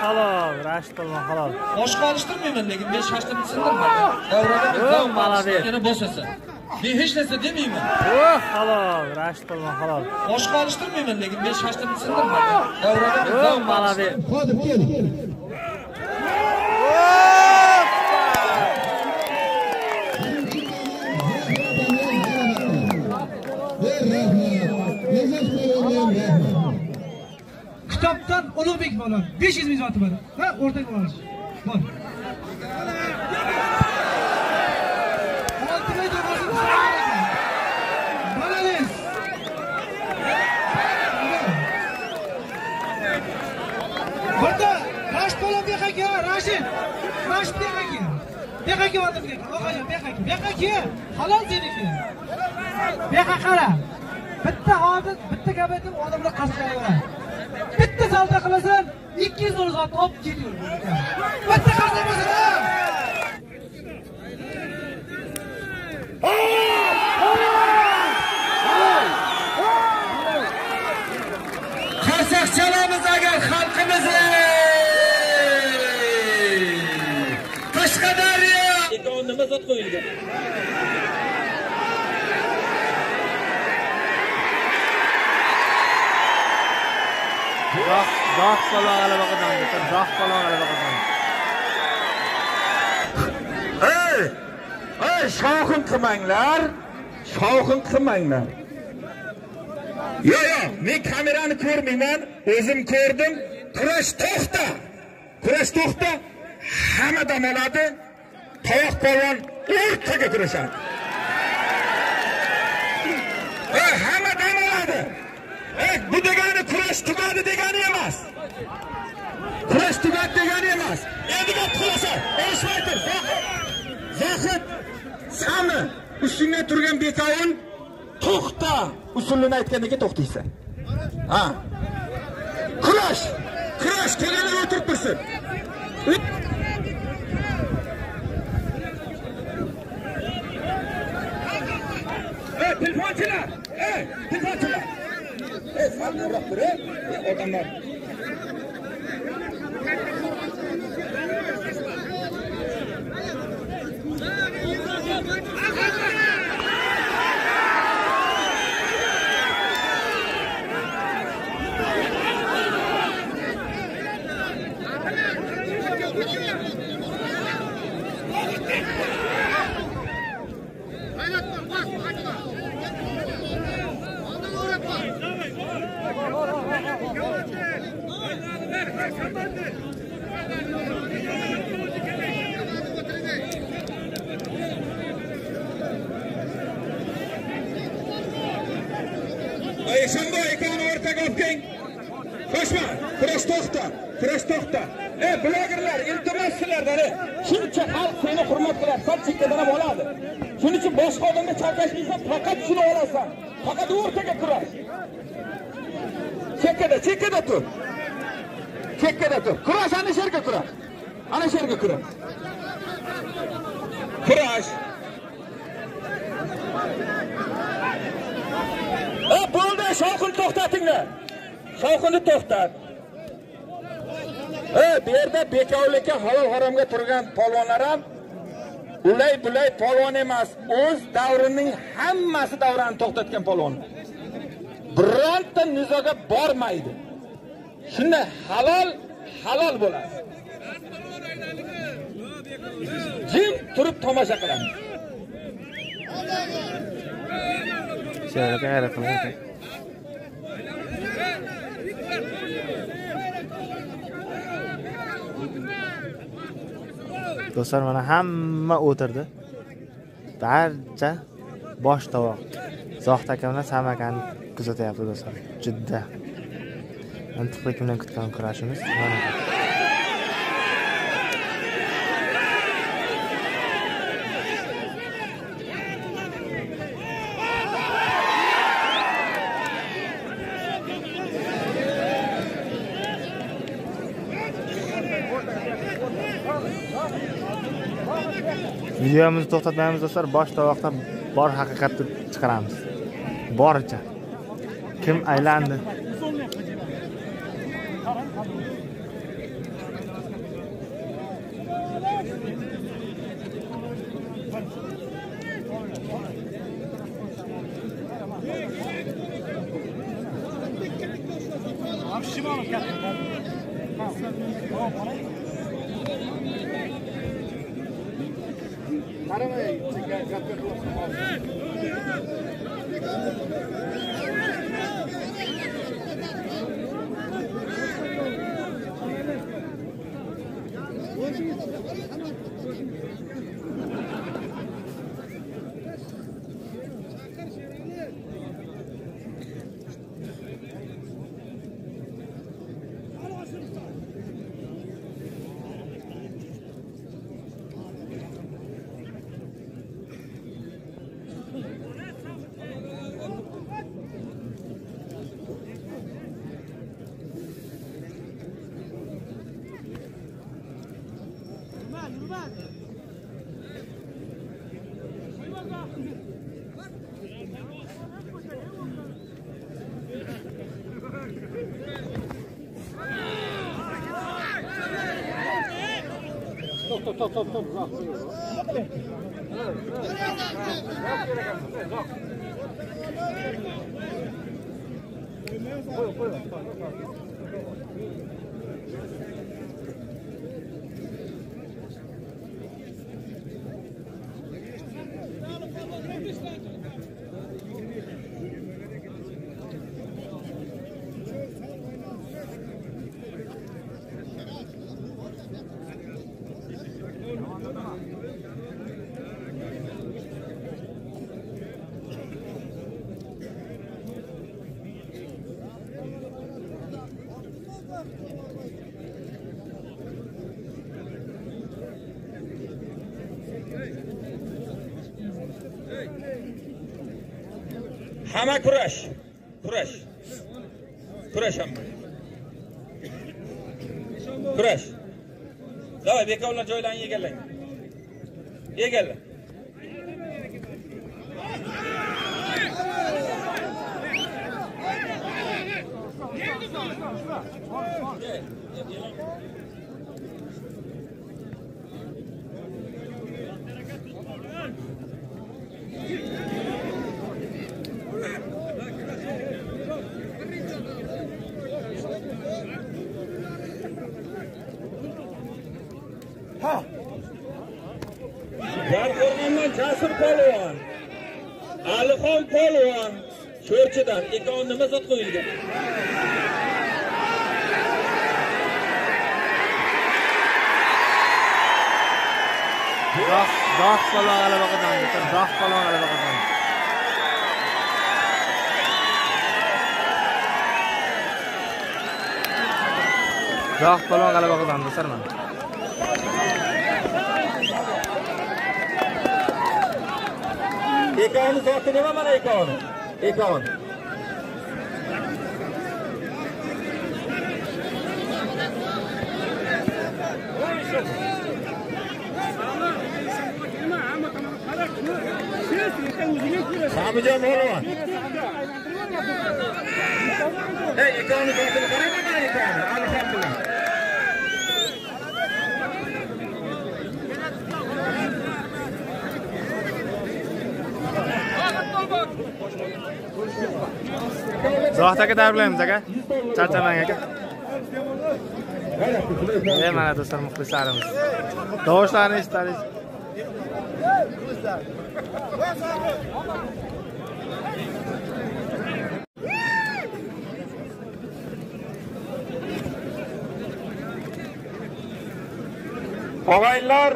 halol rashid polvon halol boshqa olishtirmayman lekin besh hashta bitsindirman davrada Oh, молодец. yana bosasa men hech narsa demayman oh halol rashid polvon halol boshqa olishtirmayman lekin besh hashta bitsindirman davrada oh молодец Qodir kitobdan ulug'bek bo'ladi 500 ming zoti bor ha o'rtaga olish bor Oltimay Burada Rashid bolam bu yoqqa kel, Rashid. Rashid bu yoqqa kel. Bu yoqqa kel odamga. Og'ajon, bu yoqqa kel. Bu yoqqa kel. Halol seniki. Bu yoqqa qara. Bitta hozir bitta gap aytib odamlar qasqayveradi. Bitta savdo qilasan, 200 dollar zot olib ketaver. Bitta qarz bo'lsa qarsak chalamiz agar xalqimizni qashqadaryo! Nima zot qo'yilgan zoh zoh polvon g'alaba qozondi zoh polvon g'alaba qozondi ey ey shovqin qilmanglar shovqin qilmanglar yo yo men kamerani ko'rmayman o'zim ko'rdim kurash to'xta kurash to'xta hamma dam oladi tovoq polvon o'rtaga kurashadi ey hamma dam oladi ey bu degani kurash tugadi degani emas kurash tugadi degani emas endi gap qilasan eshitmaydir zohid sami ustingda turgan bekavul to'xta. Usulini aytgandan keyin to'xtaysan. Ha? Kurash kurash kelganlar o'tirib tursin. Ey telefonchilar ey telefonchilar ey salmoqroq tur ey odamlar Eshonboy akani o'rtaga olib keling. Qo'shma, kurash to'xta, kurash to'xta. Ey blogerlar, iltimos sizlardan, ey. shuncha xalq seni hurmat qiladi, sal chekkadan ham oladi. Shuning uchun boshqa odamga chalkashmaysan, faqat shuni olasan. Faqat o'rtaga kurash. Chekkada, chekkada tur. Chekkada tur. Kurash ana shu yerga kurash. Ana shu yerga kurash. Kurash. E bo'ldi, shovqin to'xtatinglar. Shovqinni to'xtat. E, bu yerda bekovlikka halol haromga turgan polvonlar ham ulay bulay polvon emas, o'z davrining hammasi davrani to'xtatgan polvon. Birorta nizoga bormaydi. Shunda halol halol bo'ladi. Jim turib tomosha qilamiz. Şöyle gayret qilgan do'stlar mana hamma o'tirdi barcha bosh tovoq zohid aka bilan sam akani kuzatyapti do'stlar. Juda intiqlik bilan kutgan kurashimiz? Mana videomizni to'xtatmaymiz do'stlar. Bosh tovoqdan bor haqiqatni chiqaramiz. Boricha. Kim aylandi? top top top. Hamma kurash. Kurash. Kurash hamma. Kurash. Davay, bekovlar joylarini egallang. Egallang. Darxo'rg'ondan Alixon polvon. Sho'rchidan ikon nima zot qo'yilgan? Zoh polvon g'alaba qozondi. Zoh polvon g'alaba qozondi. Zoh polvon g'alaba qozondi, do'stlar. Ekoni zoti nima mana ekoni? Ekon. Samijon polvon. Hey, ekoni zotini qarang mana ekoni. Aka tabriklaymiz aka. Charchamang aka. E mana do'stlar muxlislarimiz. Tovushlarni eshitamiz. Og'aylar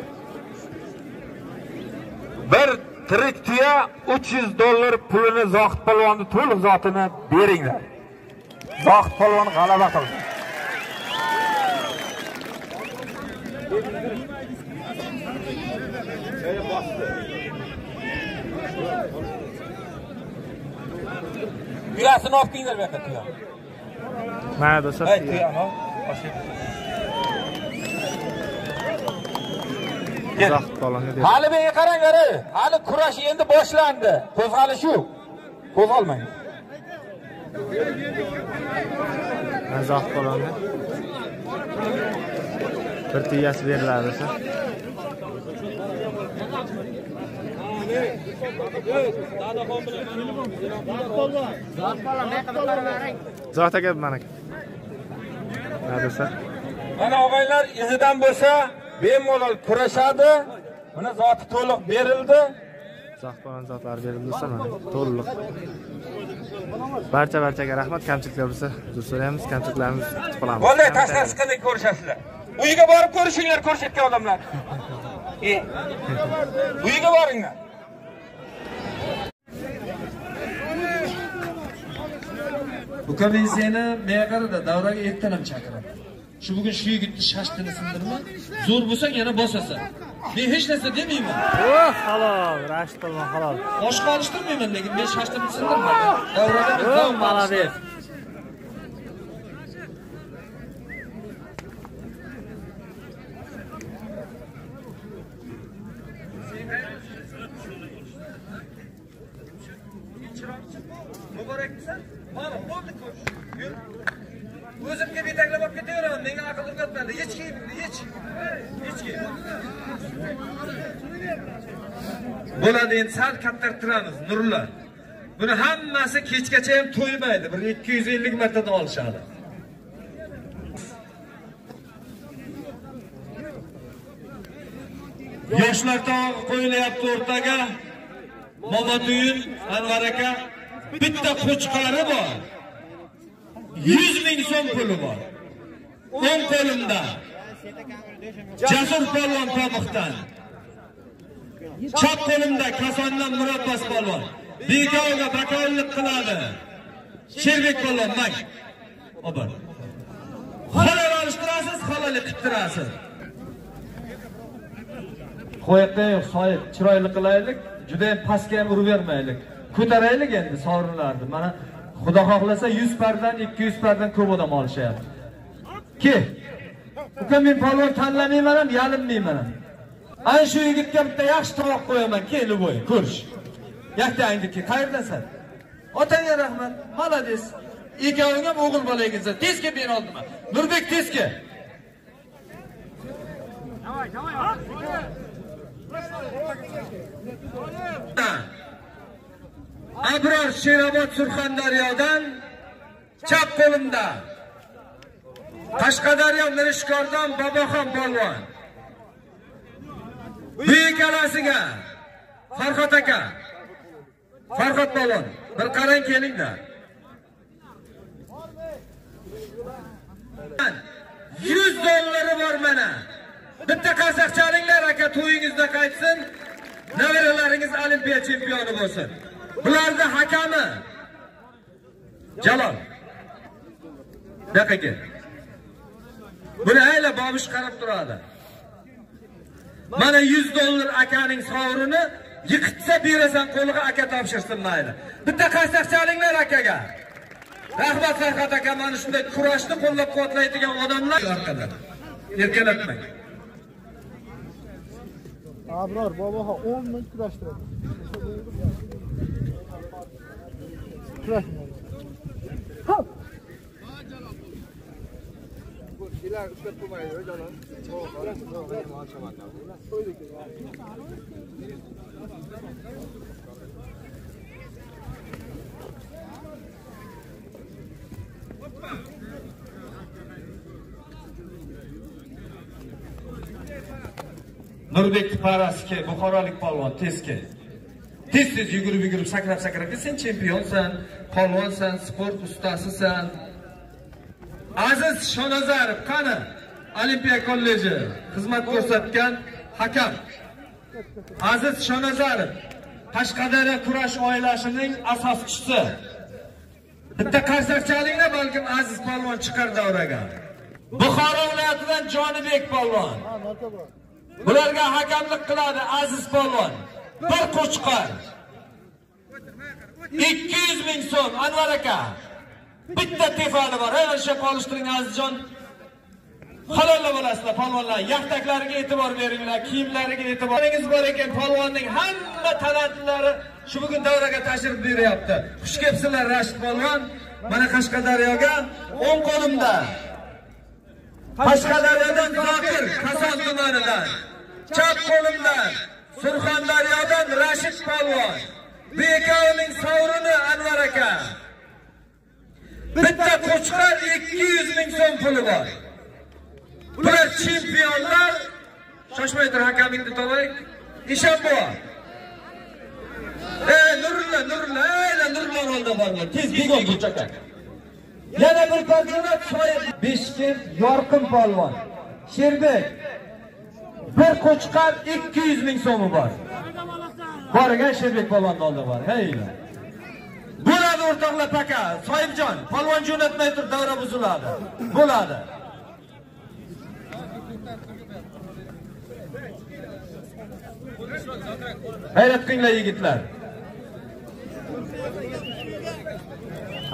bir tirik tuya 300 dollar pulini Zohid polvonni to'liq zotini beringlar. Zohid polvon g'alaba qildi. Tuyasini olib kelinglar bu yoqqa tuya. Mana do'stlar. Hey tuyani ol. Zoh polvonga ber. Hali menga qaranglar, ey. hali kurash endi boshlandi. Qo'zg'alish shu. Qo'zg'almang. Zoh polvonga. Bir tiyasi beriladi do'stlar. Zoh aka mana do'stlar mana og'aylar izidan bo'lsa bemalol kurashadi. Buni zoti to'liq berildi. Zohidxon zotlari berildi do'stlar mana. To'liq. Barcha barchaga rahmat. Kamchiliklar bo'lsa uzr so'raymiz. Kamchiliklarimizni tutib qolamiz. Bo'ldi tashqarisi qanday ko'rishasizlar? Uyiga borib ko'rishinglar ko'rsatgan odamlar. E, uyiga boringlar. Bu komissiyani menga qarada davraga ertalab chaqiraman shu bugun shu yigitni shashtini sindirma zo'r bo'lsang yana bosasan men hech narsa demayman oh halol rashid polvon halol boshqa olishtirmayman lekin men shashtini sindirmadim davraga bir oh zavq молодец muborakmisan mana bo'ldi ko'rish yur o'zimga betaklab olib ketaveraman menga hech kim hech hech kim bo'ladi endi sal kattartiramiz nurlar buni hammasi kechgacha ham to'ymaydi. Bir ikki yuz ellik martadan olishadi. Yoshlar tog'i qo'yilyapti o'rtaga. Momotuyin anvar aka bitta qo'chqori bor. 100 ming so'm puli bor. O'ng qo'limda. Jasur polvon tomiqdan. Chap qo'limda kasondan murabbas polvon. Bekovga bakovullik qiladi. Sherbek polvon mak obor halol olishtirasiz halol qilib turasiz qo'yaqda yo'q soyib chiroyli qilaylik judayam pastga ham uravermaylik ko'taraylik endi sovrinlarni. Mana xudo xohlasa yuz pardan ikki yuz pardan ko'p odam olishyapti ke uka men polvon tanlamayman ham yalinmayman ham ana shu yigitga bitta yaxshi tovoq qo'yaman ke любой ko'rish. Yaktangniki qayerdasan otangga rahmat молодец ikkoving ham o'g'il bola ekansan tez kel meni oldima. Nurbek tezga abror sherobod surxondaryodan chap qo'limda. Qashqadaryo mirishkordan boboxon polvon. Bu ikkalasiga farhod aka. Farhod polvon bir qarang kelinglar. Yuz dollari bor mana. Bitta qarsaq chalinglar aka to'yingizda qaytsin. Nevaralaringiz olimpiya chempioni bo'lsin. Bularni hakami. Jalol. Buyoqqa kel buni ayla bobish qarab turadi. Mana yuz dollar akaning sovrini yiqitsa berasan qo'liga aka topshirsin mayli. Bitta qarsaq chalinglar akaga. Rahmat farhod aka mana shunday kurashni qo'llab quvvatlaydigan odamlar orqada. Erkalatmang. Abror boboha o'n minut kurashtiradi. Kurashmaydi. Nurbek paraski buxorolik polvon tezga tez tez yugurib yugurib sakrab sakrab sen chempionsan polvonsan sport ustasisan aziz shonazarov qani? Olimpiya kolleji xizmat ko'rsatgan hakam. Aziz shonazarov qashqadaryo kurash oilasining asoschisi. Bitta qarsakchalikni balkim aziz polvon chiqar davraga buxoro viloyatidan jonibek polvon bularga hakamlik qiladi aziz polvon bir qo'chqor. Ikki yuz ming so'm. Anvar aka. Bitta tefali bor. Ana shu olishtiring azizjon. Halolla bo'lasizlar polvonlar. Yaxtaklariga e'tibor beringlar kiyimlariga e'tiboringiz bor ekan polvonning hamma talantlari shu bugun davraga tashrif buyuryapti. Xush kelibsizlar rashid polvon. Mana qashqadaryoga o'ng qo'limda. Qashqadaryodan zokir koson tumanidan chap qo'limdan surxondaryodan rashid polvon. Bekovning sovrini anvar aka. Bitta qo'chqor 200 ming so'm puli bor bular chempionlar shoshmay tur hakamingni topaylik eshonboy ey nurulla nurulla ayla nurulla oldi borlar tez begon burchaka yana bir parchalar soyib beshkent yorqin polvon sherbek bir qo'chqor 200 ming so'mi bor borigan sherbek polvonni oldi bor heyla bo'ladi o'rtoqlar paka. Soyibjon polvon jo'natmay tur davra buziladi. Bo'ladi. G'ayrat qilinglar yigitlar.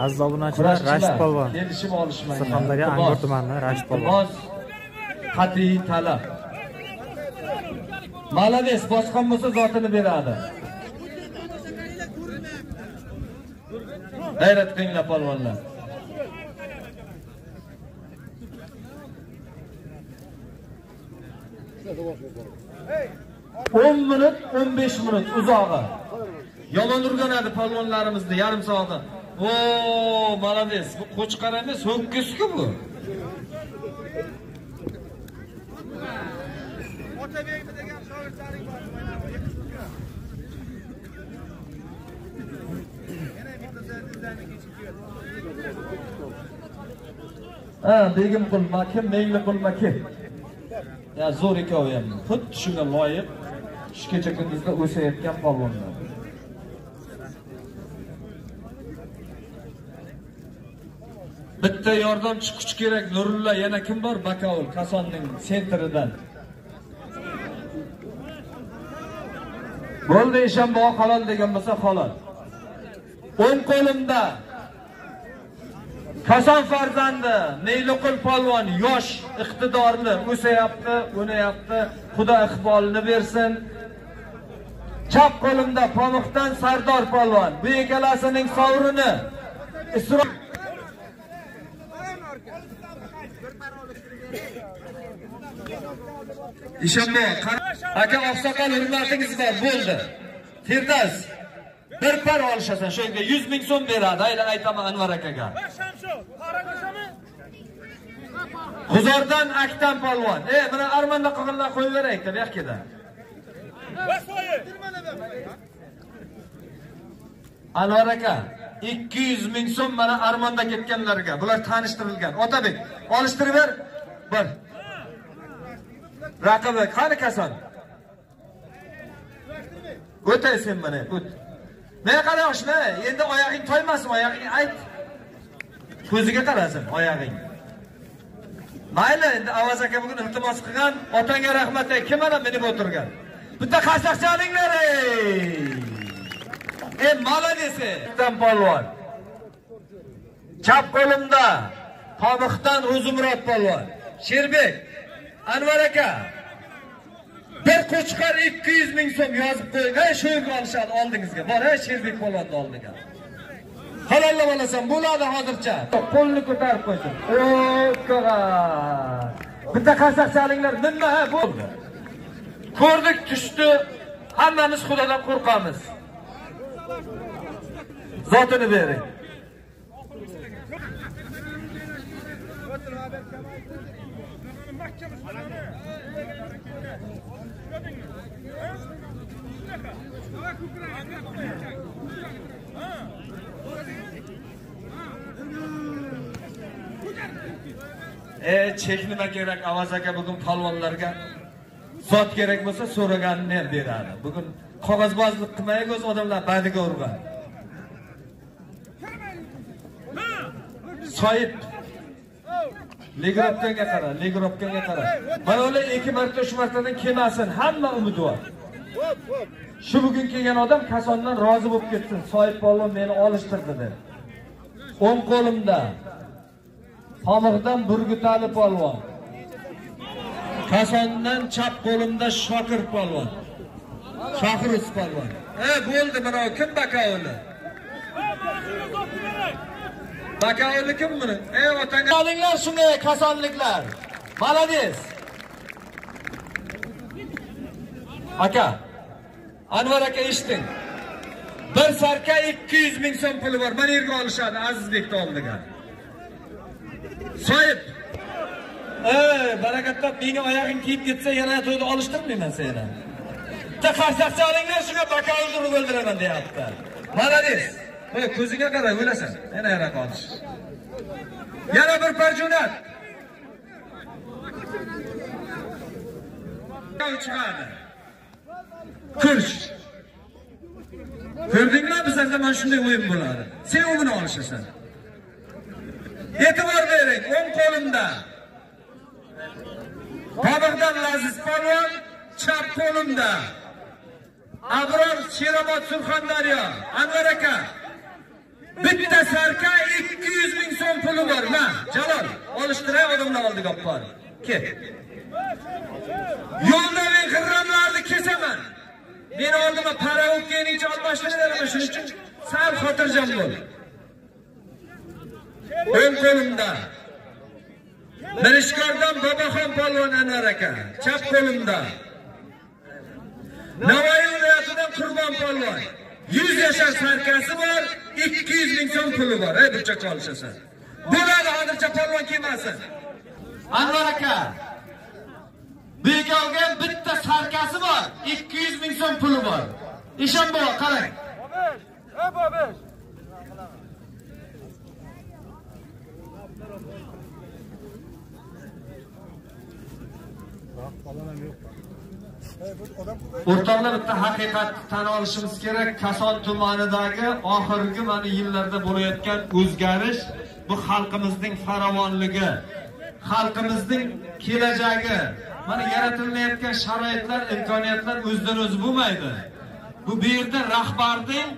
Aziz obunachilar rashid polvon. kelishib olishmaydi. Surxondaryo angor tumani rashid polvon. Qat'iy talab. Молодец boshqon bo'lsa zotini beradi g'ayrat qilinglar polvonlar o'n minut o'n besh minut uzog'i. Yomon urganadi polvonlarimizni yarim soatda o молодец bu qo'chqar emas ho'kizku bu. Ha begim qulmaki mengli qulma ya zo'r ikkovi ham. Xuddi shunga loyiq shu kecha kunduzda o'sayotgan polvonlar. Bitta yordamchi kuch kerak nurulla yana kim bor? Bakovul kasonning sentridan bo'ldi eshonboy halol degan bo'lsa halol. O'ng qo'limda Koson farzandi Neyliqul polvon yosh, iqtidorli, o'sayapti, o'nayapti. Xudo iqbolini bersin. Chap qo'limda Pamuqdan Sardor polvon. Bu ikkalasining sovrini Isro Ishonma, aka oqsoqol hurmatingiz bor, bo'ldi. firdas bir par olishasan, shu yerga 100 ming so'm beradi. Ayla aytaman Anvar akaga. G'uzordan Aktam polvon. E, buni armonda qilganlar qo'yib beraylik deb yoqkida. Anvar aka, 200 ming so'm mana armonda ketganlarga. Bular tanishtirilgan. Otabek, olishtirib ber. Bir. Raqibi qani kason? O'tay sen mana, o't. Men qara oshna, endi oyog'ing toymasin, oyog'ing ayt. Ko'ziga qarasin oyog'ing. Mayli, endi Avaz aka bugun iltimos qilgan, otangga rahmat ay, kim ana minib o'tirgan. Bitta qarsaq chalinglar ey. Ey, молодец, tam polvon. Chap qo'limda Tomiqdan O'zimrod polvon. Sherbek, Anvar aka. Bir qo'chqar 200 ming so'm yozib qo'ying. Ha, shu yerga olishadi oldingizga. Bor, ha, Sherbek polvonni oldiga. Halollab olasan, bo'ladi hozircha. Qo'lni ko'tarib qo'ysin. Bitta qarsaq chalinglar, nima bo'ldi. Ko'rdik, tushdi. Hammamiz Xudodan qo'rqamiz. Zotini bering. E, chek nima kerak Avaz aka bugun polvonlarga zot kerak bo'lsa so'raganini ham beradi. Bugun qog'ozbozlik qilmaylik o'z odamlar badiga urgan. Soyib Legropkanga qara, Legropkanga qara. Mana ular ikki marta, uch martadan kelmasin, hamma umidvor. Shu bugun kelgan odam kasondan rozi bo'lib ketsin. Soyib polvon meni olishtirdi deb. O'ng qo'limda Tomiqdan Burgutali polvon. Kasondan chap qo'limda Shokir polvon. Shokirus polvon. E, bo'ldi mana kim bakovuli? Bakovuli kim buni? Ey otanga olinglar shunga kasonliklar. Молодец. Aka, Anvar aka eshiting. Bir sarka 200 ming so'm puli bor. Mana yerga olishadi Azizbekni oldiga. soyib. Ey barakatda menga oyog'ing kiyib ketsa yana to'yda olishtirmayman seni. Bitta qarsaqcha olinglar shunga bakovul urib o'ldiraman deyapti. Молодец qo'y ko'ziga qara o'lasan. Yana yana qolish yana bir parjunat chiqadi kursh ko'rdingmi bizlarda mana shunday o'yin bo'ladi sen uni olishasan e'tibor bering o'ng qo'limda tobirdan Laziz Polvon, chap qo'limda. Abror Sherobod Surxondaryo, Anvar aka. Bitta sarka 200 ming so'm puli bor. Ma, Jalol, olishtiray odamlar oldiga olib bor. Ket. Yo'lda men g'irramlarni kesaman. Meni oldimga paraokkeningcha almashtiraverman shuning uchun sal xotirjam bo'l. O'ng qo'limda Mirishkordan Boboxon polvon Anvar aka, chap qo'limda. Navoiy viloyatidan Qurbon polvon. 100 yashar sarkasi bor, 200 ming so'm puli bor. Ey burchak olishasan. Bo'ladi hozircha polvon kelmasin. Anvar aka. Bekovga bitta markasi bor, 200 ming so'm puli bor. Ishon bo'la qarang. O'rtoqlar bitta haqiqatni tan olishimiz kerak. Kason tumanidagi oxirgi mana yillarda bo'layotgan o'zgarish bu xalqimizning farovonligi, xalqimizning kelajagi. Mana yaratilayotgan sharoitlar, imkoniyatlar o'zidan o'zi bo'lmaydi. Bu bu yerda rahbarning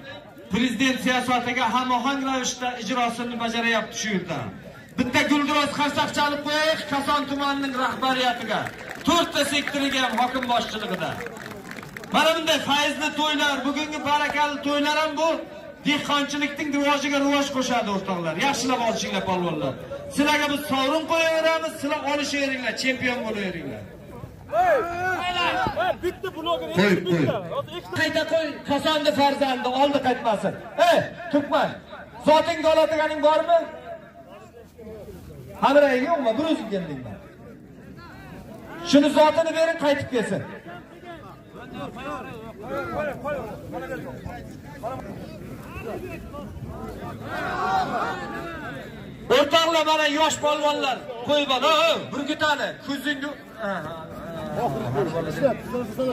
prezident siyosatiga hamohang ravishda ijrosini bajaryapti shu yerda. Bitta guldiroz qarsaqcha olib qo'yaylik Kason tumanining rahbariyatiga. To'rtta sektoriga ham hokim boshchiligida. Mana bunday faizli to'ylar, bugungi barakali to'ylar ham bu dehqonchilikning rivojiga rivoj qo'shadi o'rtoqlar. Yaxshilab olishinglar polvonlar. Sizlarga biz sovrin qo'yaveramiz, sizlar olishaveringlar, chempion bo'laveringlar. Qo'y, qo'y. Qayta qo'y, Kosonni farzandi oldi qaytmasin. Ey, Turkman, zotingga oladiganing bormi? Hamrayi yo'qmi? Bir o'zing keldingmi? Shuni zotini bering, qaytib kelsin. O'rtoqlar mana yosh polvonlar qo'y bola burgitani ko'zingni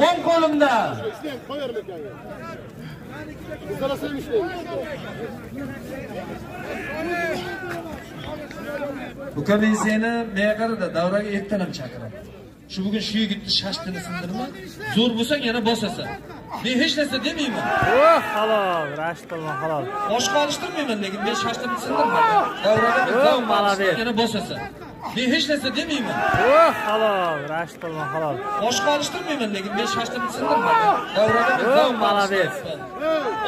Ben kolumda. Bu komissiyani meyagarida davraga ertalab chaqiradi. Shu bugun shu yigitni shashtini sindirma. Zo'r bo'lsang yana bosasan. Men hech narsa demayman. Oh, halol, Rashid bilan halol. Boshqa olishtirmayman, lekin men shashtimni sindirmadim. Davraga yana bosasan. Men hech narsa demayman. Oh, halol, Rashid polvon halol. Boshqa olishtirmayman, lekin men shashtini sindirma. Davraga молодец.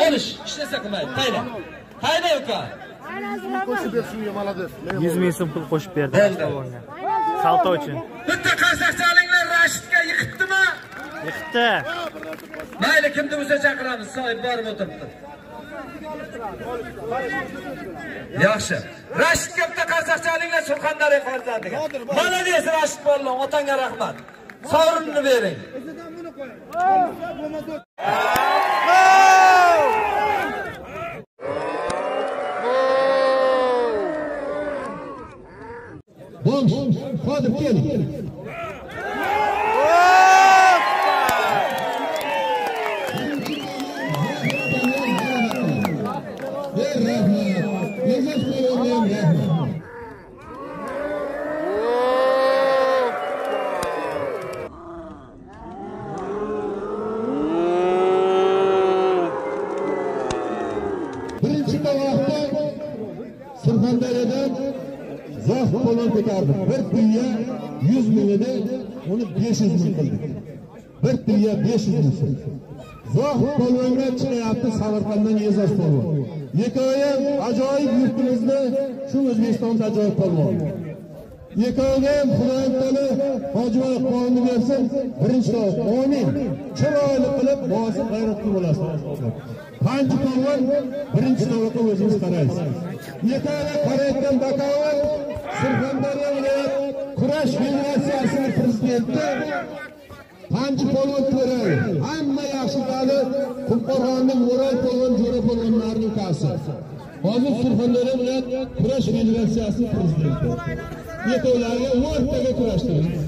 Olish, hech narsa qilmaydi. Qayda? Qayda uka? 100 ming so'm pul qo'shib berdi polvonga. Salto uchun. Bitta qarsaqcha olinglar, Rashidga yiqitdimi? Yiqitdi. Mayli, kimni bo'lsa chaqiramiz, soyib borib o'tiribdi. Yaxshi. Rashidga bitta qarsaqcha olinglar, Surxondaryo farzandiga. Malades Rashid polvon, otangga rahmat. Sovrinni bering. Bosh, Qodir kel. Rahmat, Yezas qo'ygan rahmat. birinchi vaqtda surxondaryodan zoh qo'lon ko'tardi bir tiya yuz ming edi uni besh yuz ming qildik bir tiya besh yuz ming zoh polvonga chiqyapti samarqanddan e'zoz polvon ikkovi ajoyib yurtimizni shu o'zbekistonda ajoyib polvon ikkoviga ham xudoyim taolo hojiboy qonini bersin birinchi omin chiroyli qilib bosib g'ayratli bo'lasiz panji polvon birinchi tovuqqa o'zingiz qaraysiz ikkoviga qarayotgan bakovul surxondaryo viloyat kurash federatsiyasini prezidenti panji polvon to'ray hamma yaxshi dali qumqo'rg'onning mo'ray polvon jo'ra polvonlarni ukasi. Hozir surxondaryo viloyat kurash federatsiyasi prezidenti. Yetovlariga o'rtaga kurashtiramiz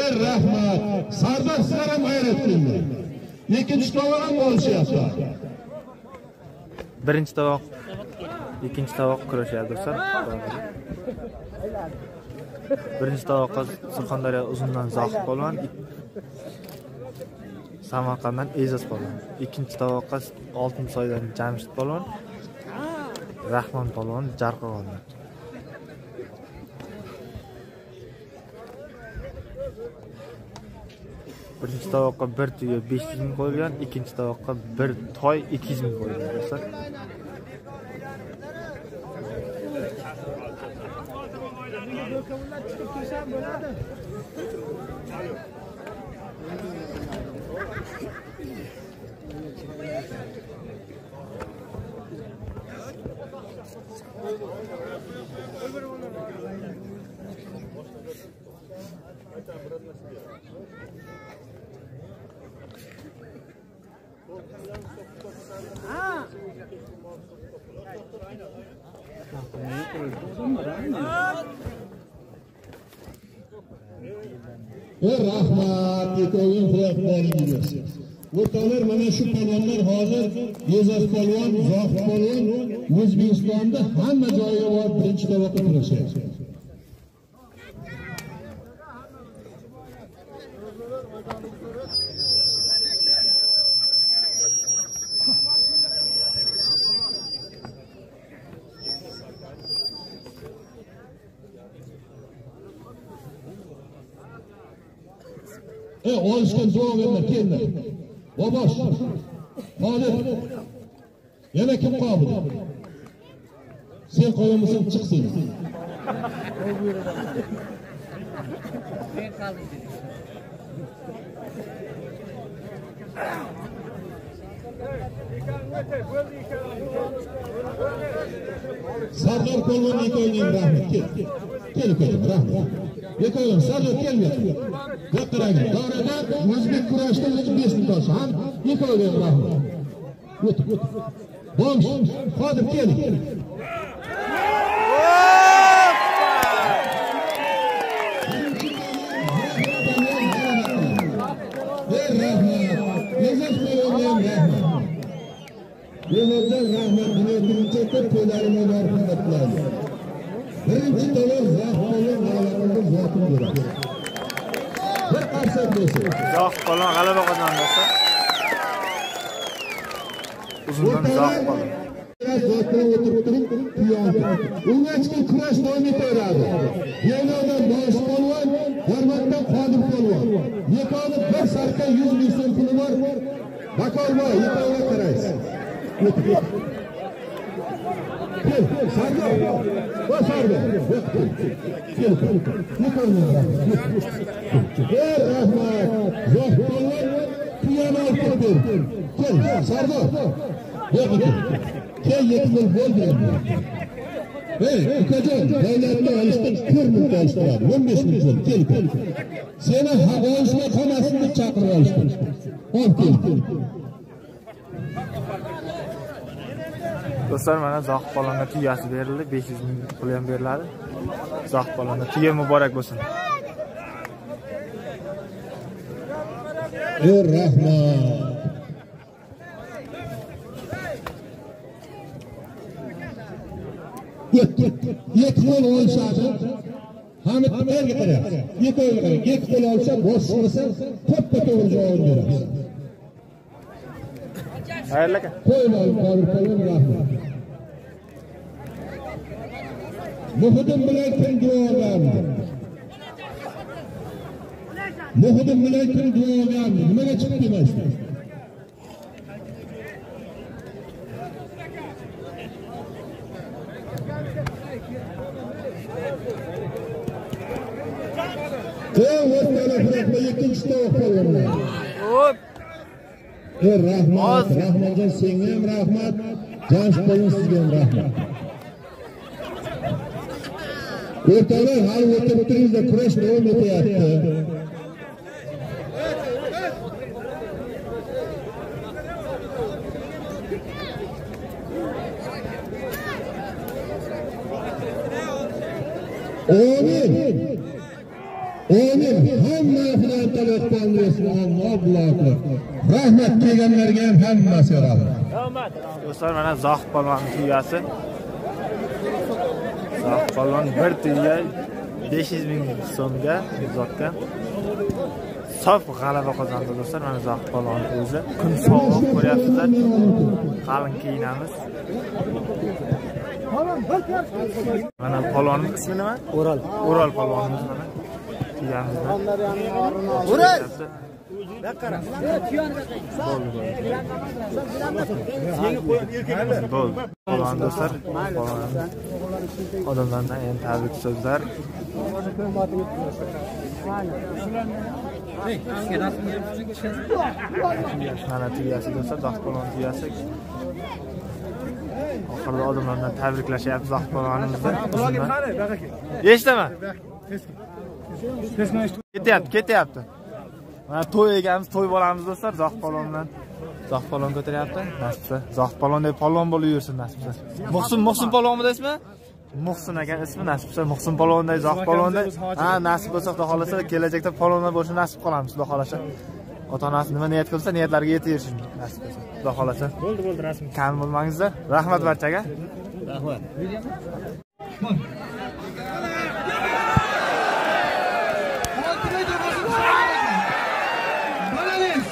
ey rahmat sardor sizlar ham g'ayrat qilinglar ikkinchi tovoq ham olishyapti birinchi tovoq ikkinchi tovoq kurashyapti do'stlar. Birinchi tovoqqa surxondaryo uzundan zohid polvon samarqanddan e'zoz polvon. Ikkinchi tovoqqa oltinsoydan jamshid polvon rahmon polvon jarqo'rg'ondan. Birinchi tovoqqa bir tuya besh yuz ming qo'yilgan ikkinchi tovoqqa bir toy ikki yuz ming qo'yilgan do'stlar. Va rahmat yetoving qilyapmangiz o'rtoqlar mana shu polvonlar hozir e'zoz polvon zohid polvon o'zbekistonda hamma joyiga borib birinchi tovoqqa kurashyapti E olishgan duogarlar kelinglar. Bobosh. Xolid. Yana kim qoldi? Sen qo'yamisan chiq sen. Sardor polvon ikkoving rahmat kel. Kel kel rahmat. Ikkoving Sardor kelmayapti. Yo'q Gapiraylik. Davrabat o'zbek kurashida o'zi bestindoshi ham ekologiya rahmi. O'tib, o'tib. Bo'sh, Qodir keling. Yolundan rahmet dileyebilecek de peylerine merhamet ettiler. Birinci devir rahmetin alanında zaten durar. Zohid polvon g'alaba qozondi uzundan zohid polvon için kuraş devam ederdi. Yenodan bağış polvan, hormatdan qodir polvan. Yekoni bir sarka 100 ming so'm puli bor. Bakolma, yetovga qaraysiz. O'tib, o'tib. Kel, Sardor. O Sardor. Yo'q, kel. Kel, kel. Yetovga Ey rahmat. Zohid polvon piyano olib keldi. Kel, Sardor. Yo'q, kel. Kel, yetim yil bo'ldi. Hey, ukajon, davlatni olishdan 4 ming olishtiradi. 15 ming so'm. Kel, kel. Seni olishga qolmasin deb chaqirib olishdi. Ol, kel. Do'stlar mana zohid polvonga tuyasi berildi besh yuz ming puli ham beriladi zohid polvonga tuya muborak bo'lsin rahmat. Yek qo'l olishadi. Hamid qayerga qarayapsiz? Yek qo'l qarang. Yek qo'l olsa, bosh qilsa, to'ppa to'g'ri javob berasiz. xayrli aka Qo'yma, qo'yma, qo'yma, rahmat. Muhidim bilan kim duogardi? Muhidim bilan kim duogardi? Nimaga chiqib demasdi? bo'ladi e rahmat rahmatjon senga ham rahmat jamshid polvon sizga ham rahmat o'rtoqlar hali o'tib turingizlar kurash davom etyapti Amin. Amin. Hamma filan talatdan Alloh buloqi. Rahmat kelganlarga ham hammasiga rahmat. do'stlar mana zohid polvonni tuyasi polvon bir besh yuz ming so'mga zotga sof g'alaba qozondi do'stlar. Mana zohid polvonni o'zi kun sovuq ko'ryapsizlar. Qalin kiyinamiz. Mana polvonni ismi nima? O'ral o'ral polvonimiz mana. Tuyamizni o'ral bo'ldi polvon do'stlar polvon odamlardan endi tabrik so'zlar mana tugasi do'stlar zohid polvon tugasi oxirida odamlardan tabriklashyapti zohid polvonimizni eshitaman ketyapti ketyapti mana to'y egamiz to'y bolamiz do'stlar zohid polvon bilan zohid polvon ko'taryapti nasibsa zohid polvondek polvon bo'lib yursin nasibsa muhsin muhsin polvonmi deysizmi? Muhsin ekan ismi nasibsa muhsin polvonday zohid polvonday ha nasib bo'lsa xudo xohlasa kelajakda polvonlar bo'lishini nasib qilamiz xudo xohlasa. Ota onasi nima niyat qilsa niyatlariga yetaversin nasib bo'lsa xudo xohlasa. Bo'ldi bo'ldi rasmiy kam bo'lmangizlar rahmat barchaga. Молодец!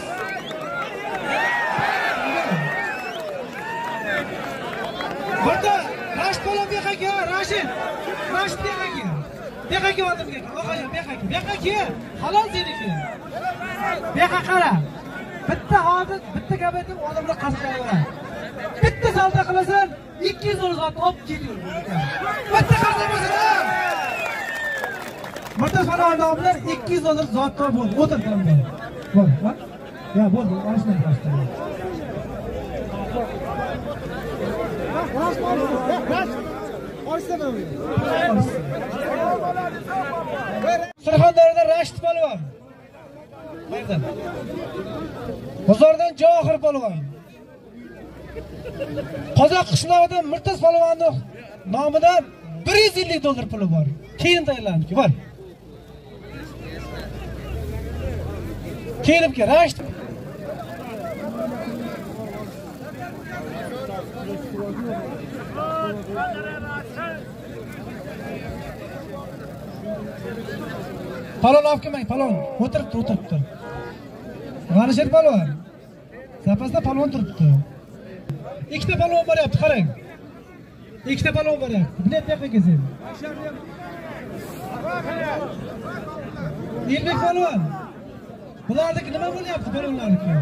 Burada Rashid bolam bu yoqqa kel, Rashid. Mana shu buyoqqa kel. Bu yoqqa kel odamga. O'qajon bu yoqqa kel. Bu yoqqa kel. Halol seniki. Bu yoqqa qara. Bitta hozir bitta gap aytib odamlar qasdlayveradi. Bitta savdo qilasan, 200 dollar zot olib keliyor. Bitta qarza bo'lsa Bitta sanoatda bilan 200 dollar zotda bo'ldi. O'tir tamom. Bo'ldi. ha? Ya bo'ldi, olishmay qolishdi. Surxondaryoda Rashid polvon. Qayerdan? Bozordan Johir polvon. Qozoq qishlog'idan Murtaz polvonni nomidan 150 dollar puli bor. Keyin tayyorlandiki, bor. kelibki Rashid Palon olib kelmang, palon. O'tiribdi, o'tiribdi. G'anisher palon. Zapasda palon turibdi. Ikkita palon boryapti, qarang. Ikkita palon boryapti. Bilet yoqqa kelsin. Elbek palon. Bularniki nima bo'lyapti palonlarniki?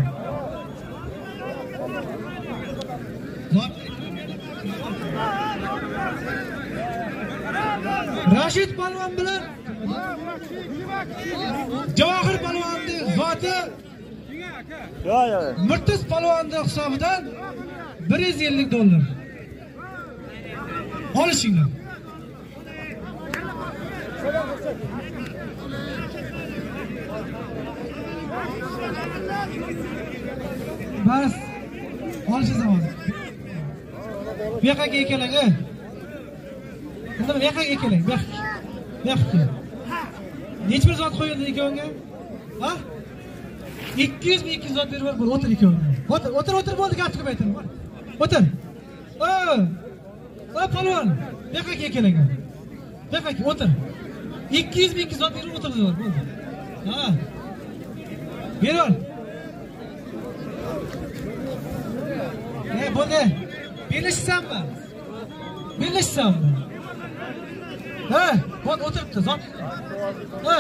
Rashid palvon bilan Javohir palvonni zoti Murtiz palvonni hisobidan 150 dollar. Olishinglar. Bas. Olishi zamon. Bu yoqqa keling, bu yoqqa keling, bu yoqqa. Bu yoqqa. nechi bir zot qo'yildi ikkovingga? Ha? 200 ming 200 zot berib yubor o'tir ikkovingga. O'tir, o'tir, o'tir bo'ldi, gap ko'paytiring. O'tir. O! O palvon, bu yoqqa keling. Bu yoqqa o'tir. 200 ming 200 zot berib o'tir bo'ldi. Ha. berib bo'ldi Ne bo'ldi? Belishsanmi? Belishsanmi? Ha, bo'l o'tiribdi, zot. Ha.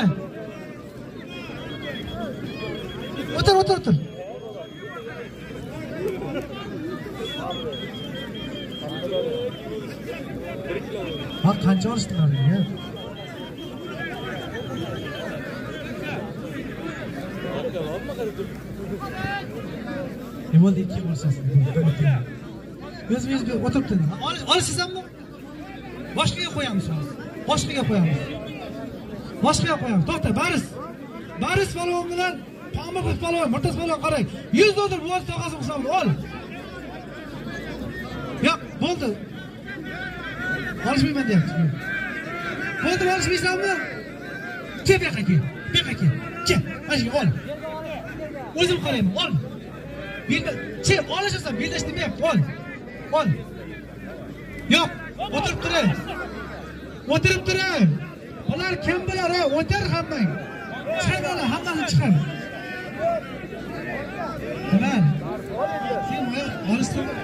O'tir, o'tir, o'tir. Ha, qancha olishdilar ya? E bo'ldi ikki bo'lsangiz. O'zimiz bir o'tiribdi. Olish? Boshqaga qo'yamiz. Boshqaga qo'yamiz. Boshqaga qo'yamiz. To'xta, baris. Baris palvon bilan Pamukov palvon, Murtaz palvon qarang. 100 dollar bu tog'asi hisobini ol. Yo'q, bo'ldi. Olishmayman deyapti. Bo'ldi, olishmaysanmi? Kel bu yoqqa kel. Bu yoqqa kel. Kel, mana ol. O'zim qarayman, ol. Belda, che, olishasan, beldash demayapti, ol. Ol. Yo'q, o'tirib turing. O'tirib turing. Ular kim bilar, ha? O'tir hammang. Chiqinglar, hammani chiqing. Nima? Sen olisizmi?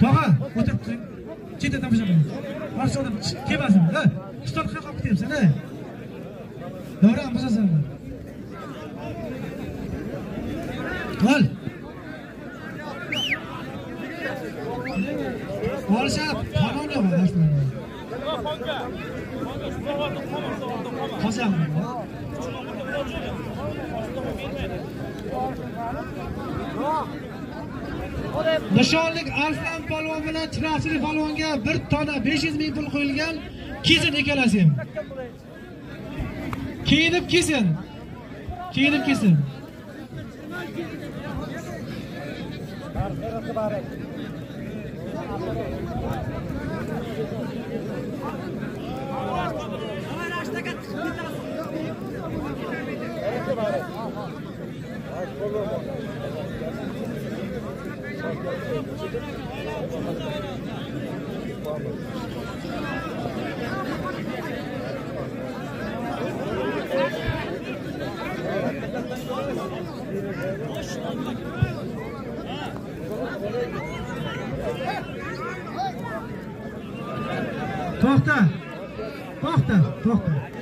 Tog'a, o'tirib turing. Chetda tomosha qiling. Odam kelmasin. Ha, stol qilib olib ketyapsan, ha? Davron buzasan. Ol. Nishonlik Arslan polvon bilan Chirasilik polvonga bir tona 500 ming pul qo'yilgan. Kesin ikkalasi ham. Kiyinib kesin. Kiyinib kesin. To'xta. To'xta, to'xta. To'xta.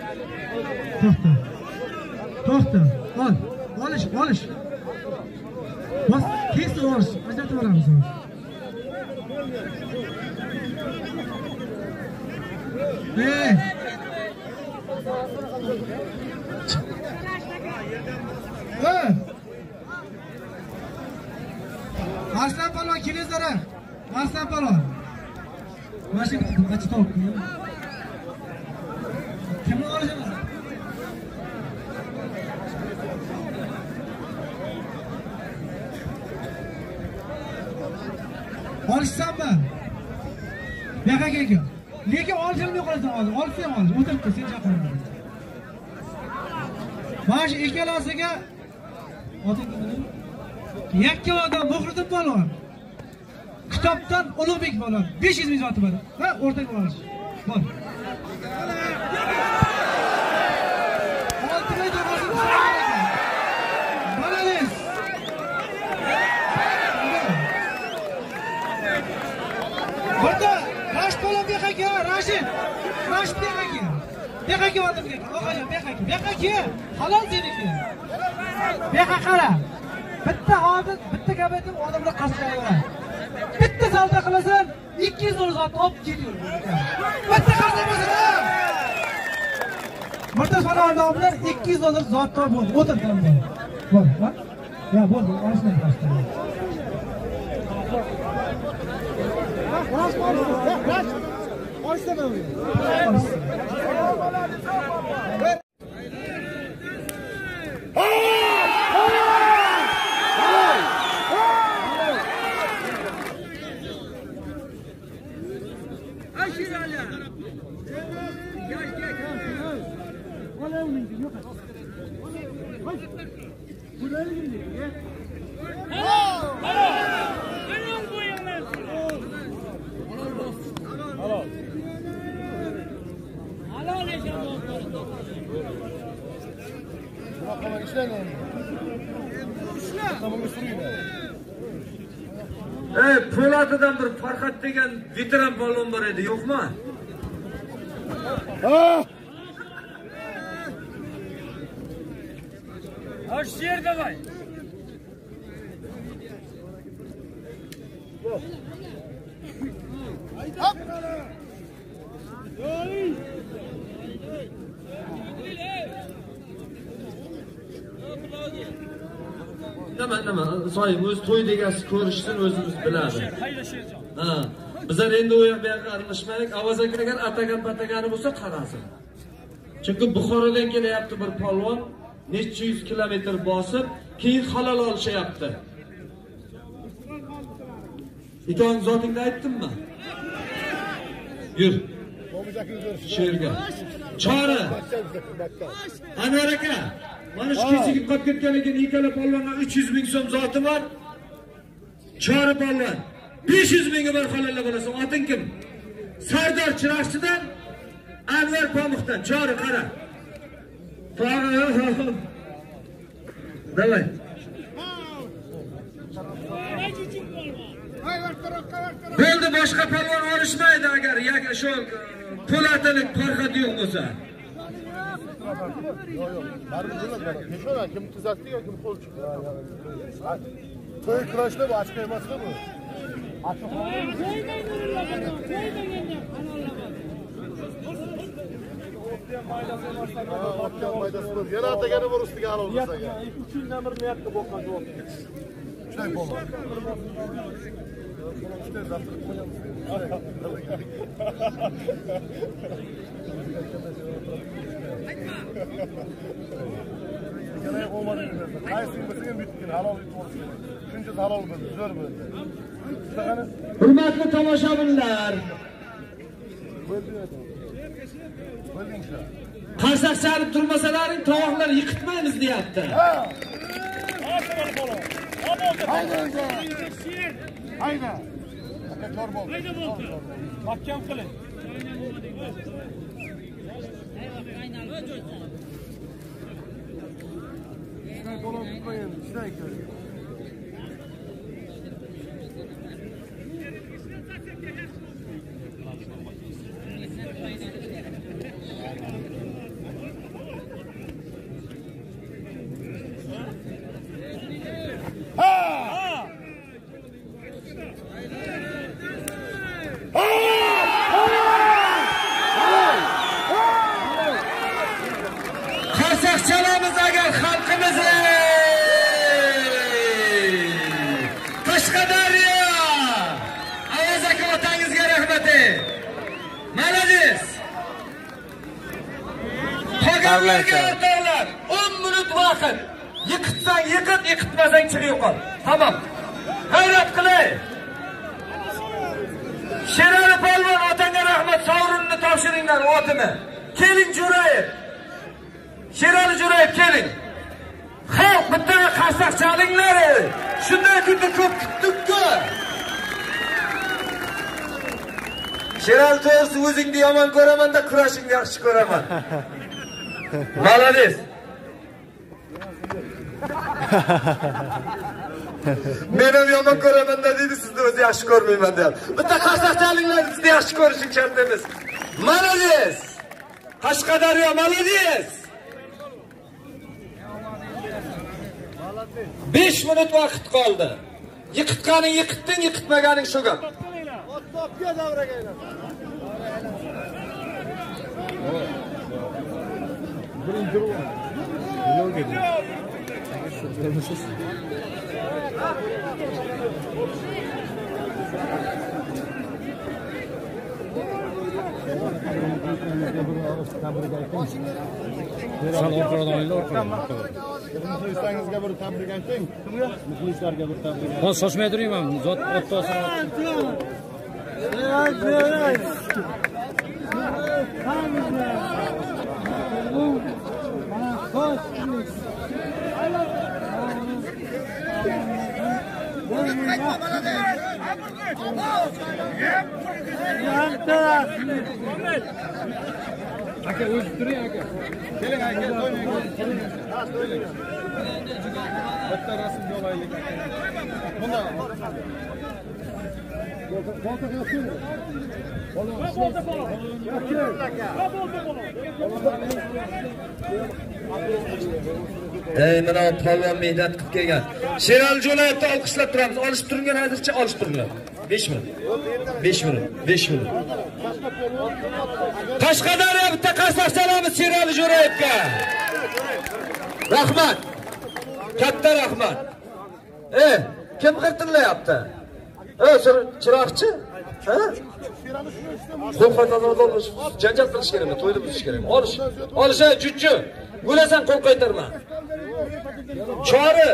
Ulug'bek Ulug'bek besh 500 ming zoti bor. Ha, o'rtaga olish. Bor. Burada Rashid polvon bu yoqqa kel, Rashid. Rashid bu yoqqa kel. Bu yoqqa kel odamga. O'qajon, bu. Bu kel. Halol seniki. Bu yoqqa qara. Bitta hozir bitta gap aytib odamlar qasdlayveradi. Bitta savdo qilasan, 200 dollar zot olib ketiyor. Bitta qasdlaymasin. bitta falon bilan 200 dollar zot topib o'tir bo'ldi yo bor. Bo'ldi, olishdan qasdlayman. Ey, Bitiren balon var edi yok mu? Ha! Аж сер давай. Hop. nima nima soyim o'z to'y degasi ko'rishsin o'zimiz biladi ha bizlar endi u yoq bu yoqqa aralashmaylik. Avaz aka agar atagan patagani bo'lsa qarasin. Chunki buxorodan kelyapti bir polvon necha yuz kilometr bosib keyin halol olishyapti. Ikkoving zotingni aytdimmi? Yur. Sherga chora. Anvar aka mana shu kechikib qolib ketgan ekan ikkala polvonga uch yuz ming so'm zoti bor. Chora polvon besh yuz mingga bir halalla bo'lasan. Oting kim? Sardor chiroqchidan anvar pomuxdan chori qara. Давай bo'ldi boshqa polvon olishmaydi agar. Shu po'latalik farqat yo'q bo'lsa. Kim tuzatdi yoki qo'l chiqdi? To'y kurashda bu ochko emasda bu. Otgan maydasi bor. Yana atagani bor ustiga halol bo'lsa. Uch yildan bir niyatda bo'lgan yo'q. Shunday bo'lmadi. Shunday zaptirib Yana olmadı bilmezler. Qaysi bilsin ham halol yutib olish kerak. Shunchasi halol bo'ldi, zo'r bo'ldi. Hurmatli tomoshabinlar qarsak chalib turmasalaring tovoqlar yiqitmaymiz deyapti. Aka bo'ldi. Mahkam qiling. Shunday bo'lib tutmayin, shunday kerak. qarsak chalamiz agar xalqimizni qashqadaryo avaz aka otangizga rahmat ey malades o'rtoqlar o'n minut vaqt yiqitsang yiqit yiqitmasang chiq yo'qol tamom g'ayrat qilay sherali polvon otangga rahmat sovrinni topshiringlar otini keling jo'rayev Sherali Jo'rayev keling. Xalq bitta qarsak chalinglar. Shunday kunda ko'p kutdik-ku. Sherali to'g'risi o'zingni yomon ko'raman-da, kurashingni yaxshi ko'raman. молодец Men ham yomon ko'raman-da deydi, sizni o'zi yaxshi ko'rmayman deyapti. Bitta qarsak sizni yaxshi ko'rishing shart emas. Malades. Qashqadaryo malades. 5 minut vaqt qoldi. Yiqitganing yiqitding, yiqitmaganing shu gap. Topga davraga aylan. Muxlisingizga bir tabrik ayting. Muxlislarga bir tabrik. Hozir shoshmay turing ham zot otni olsin aka o'zi turing aka Keling aka, to'ying. To'ying. Bitta rasmga olaylik aka. Bundan ey mana polvon mehnat qilib kelgan. Sherali jo'nayevni olqishlab turamiz. Olishib turinglar hozircha olishib turinglar besh minut. Besh minut besh minut. Qashqadaryo bitta qarsak chalamiz sherali jo'rayevga rahmat. Katta rahmat. E kim qirtillayapti e chiroqchi janjal qilish kerakmi to'yni buzish kerakmi olish olish jujju o'lasan qo'l qaytarma chori